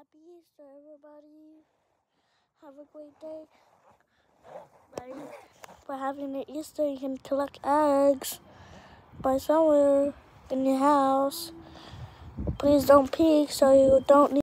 Happy Easter, everybody. Have a great day. Bye. For having an Easter, you can collect eggs by somewhere in your house. Please don't peek so you don't need